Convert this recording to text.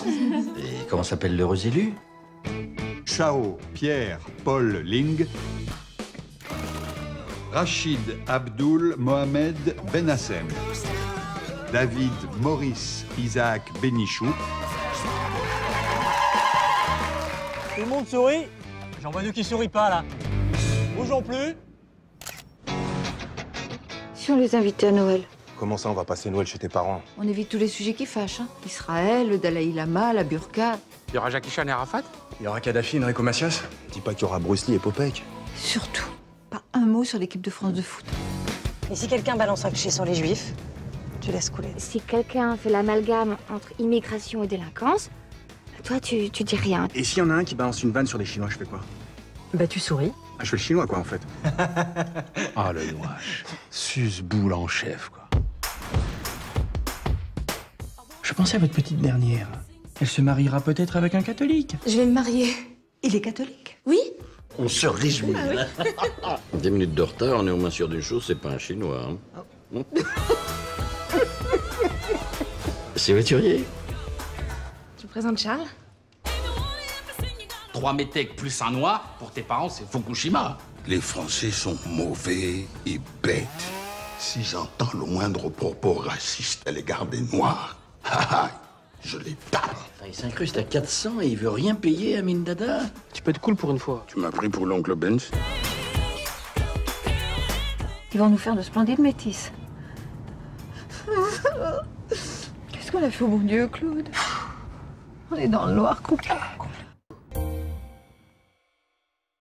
Et comment s'appelle l'heureux élu Chao Pierre Paul Ling. Rachid Abdul Mohamed Benassem. David Maurice Isaac Benichou. Tout le monde sourit? J'en vois deux qui sourient pas là. Bougeons plus. Si on les invitait à Noël, Comment ça, on va passer Noël chez tes parents? On évite tous les sujets qui fâchent. hein. Israël, le Dalai Lama, la burqa. Il y aura Jackie Chan et Arafat? Il y aura Kadhafi, Enrico Macias Dis pas qu'il y aura Bruce Lee et Popek. Surtout, pas un mot sur l'équipe de France de foot. Et si quelqu'un balance un cliché sur les juifs, tu laisses couler. Si quelqu'un fait l'amalgame entre immigration et délinquance, toi, tu, tu dis rien. Et s'il y en a un qui balance une vanne sur les Chinois, je fais quoi? Bah tu souris. Ah, je fais le chinois, quoi, en fait. Ah, le noix. Suce-boule en chef, quoi. Pensais à votre petite dernière. Elle se mariera peut-être avec un catholique. Je vais me marier. Il est catholique Oui On se réjouit. Dix minutes de retard, on est au moins sûr d'une chose, c'est pas un chinois. hein. c'est voiturier. Je vous présente Charles? Trois métèques plus un noir, pour tes parents, c'est Fukushima. Les Français sont mauvais et bêtes. Si j'entends le moindre propos raciste à l'égard des Noirs, ha, ha, je les tape. Il s'incruste à 400 et il veut rien payer à Mindada. Tu peux être cool pour une fois. Tu m'as pris pour l'oncle Benz Ils vont nous faire de splendides métis. Qu'est-ce qu'on a fait au bon Dieu, Claude? On est dans le noir complet.